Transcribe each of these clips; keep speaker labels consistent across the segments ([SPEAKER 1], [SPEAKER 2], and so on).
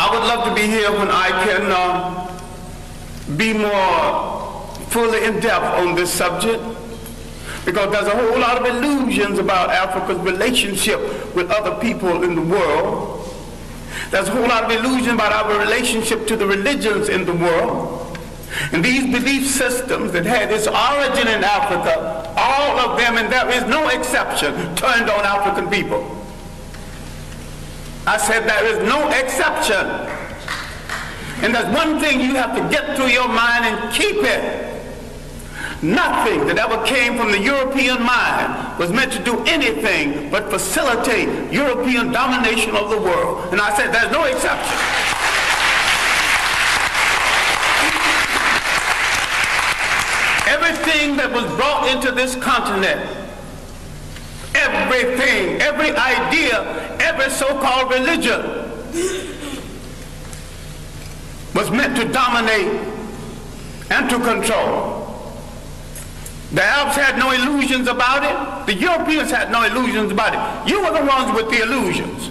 [SPEAKER 1] I would love to be here when I can uh, be more fully in depth on this subject because there's a whole lot of illusions about Africa's relationship with other people in the world. There's a whole lot of illusion about our relationship to the religions in the world. And these belief systems that had its origin in Africa, all of them, and there is no exception, turned on African people. I said there is no exception. And there's one thing you have to get through your mind and keep it. Nothing that ever came from the European mind was meant to do anything but facilitate European domination of the world. And I said there's no exception. Everything that was brought into this continent, everything, every idea, every so-called religion was meant to dominate and to control. The Arabs had no illusions about it. The Europeans had no illusions about it. You were the ones with the illusions.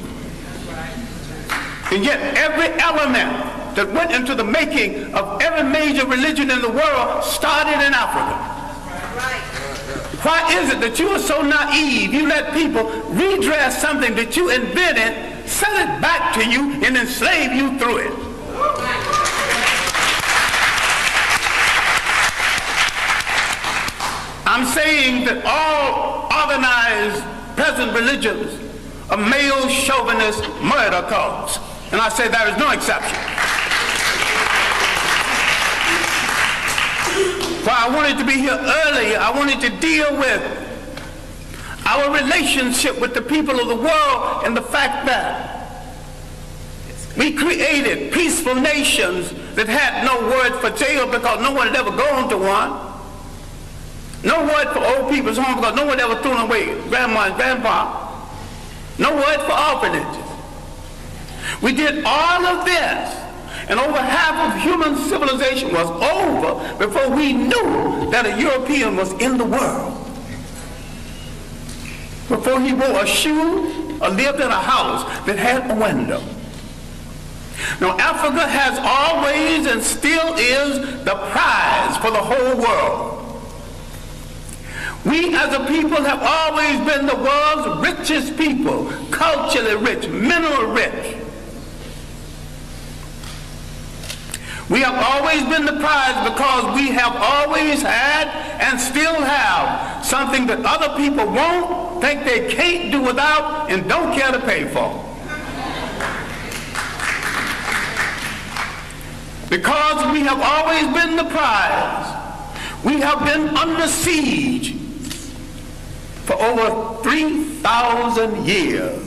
[SPEAKER 1] And yet every element that went into the making of every major religion in the world started in Africa. Why is it that you are so naive? You let people redress something that you invented, sell it back to you, and enslave you through it. I'm saying that all organized present religions are male chauvinist murder cults. And I say there is no exception. Why I wanted to be here earlier, I wanted to deal with our relationship with the people of the world and the fact that we created peaceful nations that had no word for jail because no one had ever gone to one. No word for old people's home because no one ever threw away, grandma and grandpa. No word for orphanages. We did all of this, and over half of human civilization was over before we knew that a European was in the world. Before he wore a shoe or lived in a house that had a window. Now, Africa has always and still is the prize for the whole world. We as a people have always been the world's richest people, culturally rich, mineral rich. We have always been the prize because we have always had and still have something that other people won't, think they can't do without, and don't care to pay for. Because we have always been the prize, we have been under siege for over 3,000 years.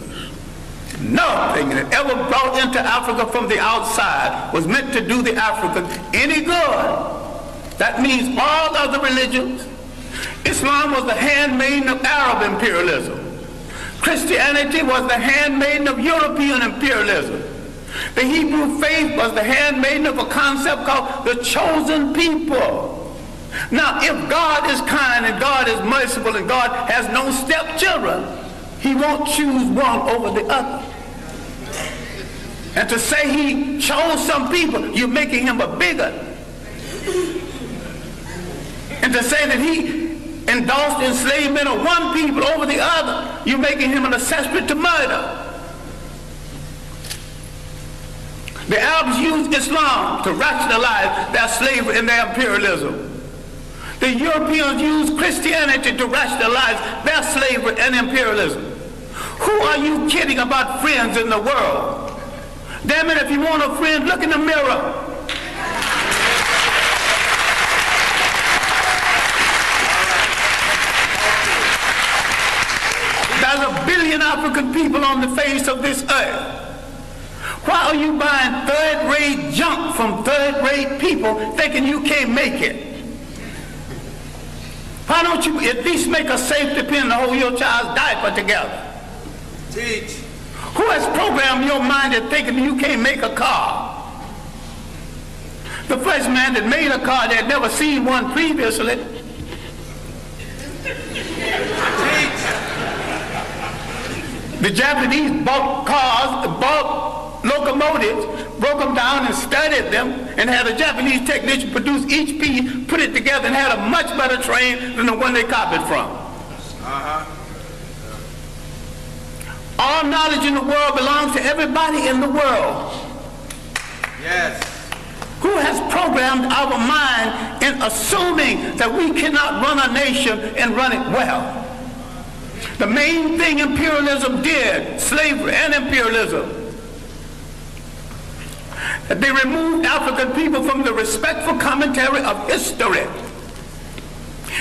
[SPEAKER 1] Nothing that ever brought into Africa from the outside was meant to do the Africans any good. That means all other religions. Islam was the handmaiden of Arab imperialism. Christianity was the handmaiden of European imperialism. The Hebrew faith was the handmaiden of a concept called the chosen people. Now, if God is kind and God is merciful and God has no stepchildren, he won't choose one over the other. And to say he chose some people, you're making him a bigot. And to say that he endorsed enslavement of one people over the other, you're making him an accessory to murder. The Arabs used Islam to rationalize their slavery and their imperialism. The Europeans used Christianity to rationalize their slavery and imperialism. Who are you kidding about friends in the world? Damn it, if you want a friend, look in the mirror. There's a billion African people on the face of this earth. Why are you buying third-rate junk from third-rate people thinking you can't make it? Why don't you at least make a safety pin to hold your child's diaper together? Teach. Who has programmed your mind into thinking you can't make a car? The first man that made a car that had never seen one previously. The Japanese bought cars, bought locomotives, broke them down and studied them, and had a Japanese technician produce each piece, put it together, and had a much better train than the one they copied from. All knowledge in the world belongs to everybody in the world.
[SPEAKER 2] Yes.
[SPEAKER 1] Who has programmed our mind in assuming that we cannot run a nation and run it well? The main thing imperialism did, slavery and imperialism, they removed African people from the respectful commentary of history.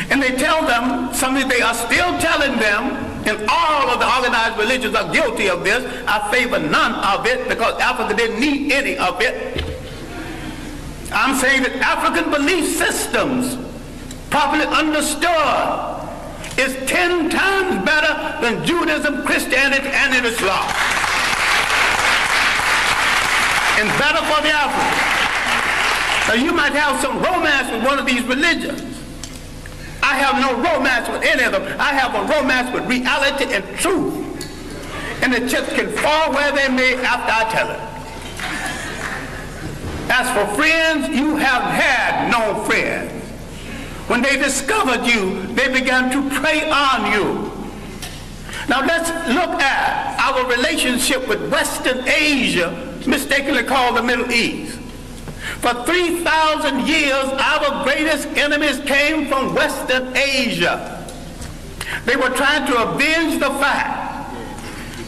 [SPEAKER 1] And they tell them something they are still telling them, and all of the organized religions are guilty of this. I favor none of it because Africa didn't need any of it. I'm saying that African belief systems, properly understood, is ten times better than Judaism, Christianity, and Islam and better for the African. Now you might have some romance with one of these religions. Have no romance with any of them. I have a romance with reality and truth. And the chips can fall where they may after I tell it. As for friends, you have had no friends. When they discovered you, they began to prey on you. Now let's look at our relationship with Western Asia mistakenly called the Middle East. For 3,000 years, our greatest enemies came from Western Asia. They were trying to avenge the fact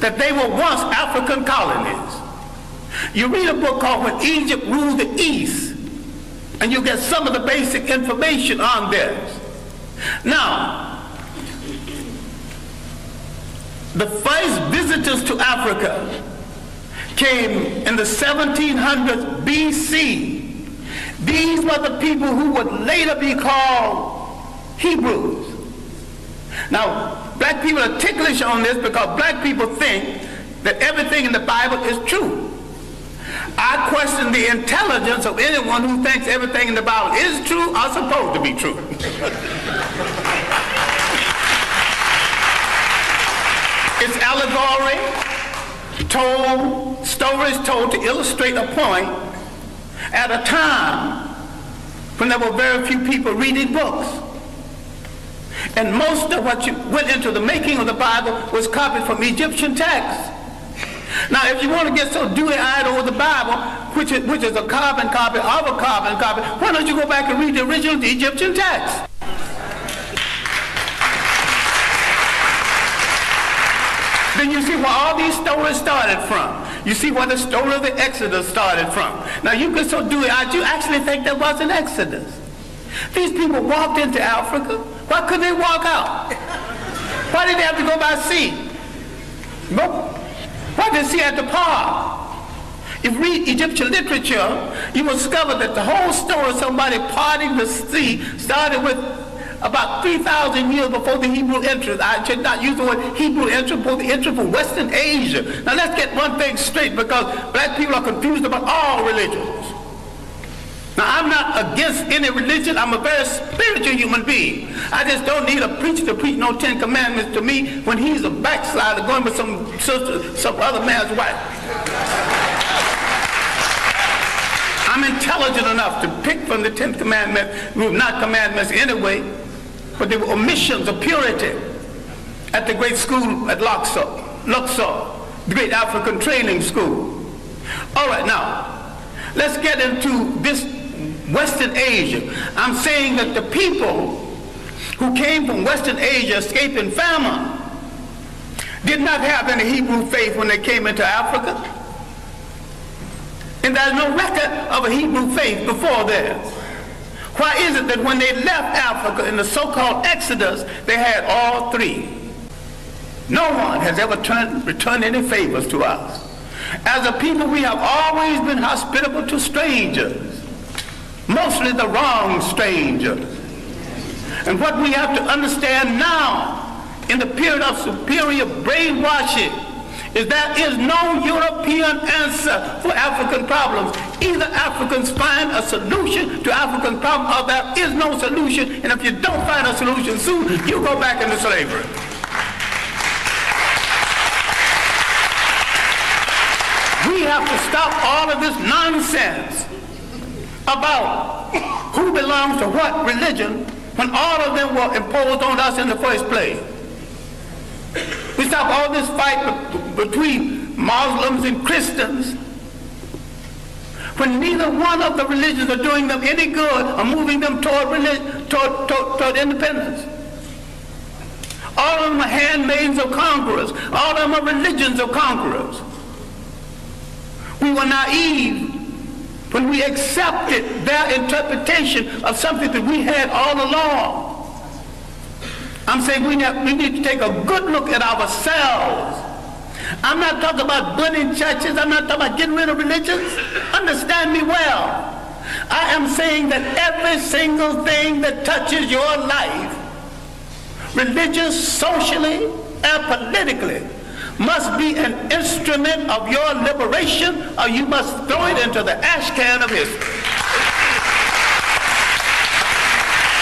[SPEAKER 1] that they were once African colonies. You read a book called When Egypt Ruled the East, and you get some of the basic information on this. Now, the first visitors to Africa came in the 1700s BC. These were the people who would later be called Hebrews. Now, black people are ticklish on this because black people think that everything in the Bible is true. I question the intelligence of anyone who thinks everything in the Bible is true or supposed to be true. it's allegory told, stories told to illustrate a point at a time when there were very few people reading books. And most of what went into the making of the Bible was copied from Egyptian texts. Now, if you want to get so dewy-eyed over the Bible, which is, which is a carbon copy of a carbon copy, why don't you go back and read the original Egyptian text? Then you see where all these stories started from. You see where the story of the Exodus started from. Now you can so do it. I do actually think there was an Exodus. These people walked into Africa. Why couldn't they walk out? Why did they have to go by sea? Why did see at the park? If you read Egyptian literature, you will discover that the whole story of somebody parting the sea started with about 3,000 years before the Hebrew entrance. I should not use the word Hebrew entrance, but the entrance from Western Asia. Now let's get one thing straight because black people are confused about all religions. Now I'm not against any religion. I'm a very spiritual human being. I just don't need a preacher to preach no Ten Commandments to me when he's a backslider going with some sister, some other man's wife. I'm intelligent enough to pick from the Tenth Commandment, not commandments anyway, but there were omissions of purity at the great school at Luxor, Luxor, the great African training school. All right, now, let's get into this Western Asia. I'm saying that the people who came from Western Asia escaping famine did not have any Hebrew faith when they came into Africa. And there's no record of a Hebrew faith before this. Why is it that when they left Africa in the so-called Exodus, they had all three? No one has ever turned, returned any favors to us. As a people, we have always been hospitable to strangers, mostly the wrong strangers. And what we have to understand now, in the period of superior brainwashing, is there is no European answer for African problems. Either Africans find a solution to African problems or oh, there is no solution. And if you don't find a solution soon, you go back into slavery. We have to stop all of this nonsense about who belongs to what religion when all of them were imposed on us in the first place. We stop all this fight between Muslims and Christians when neither one of the religions are doing them any good or moving them toward, toward, toward, toward independence. All of them are handmaids of conquerors. All of them are religions of conquerors. We were naive when we accepted their interpretation of something that we had all along. I'm saying we need to take a good look at ourselves. I'm not talking about burning churches. I'm not talking about getting rid of religions. Understand me well. I am saying that every single thing that touches your life, religious, socially, and politically, must be an instrument of your liberation or you must throw it into the ash can of history.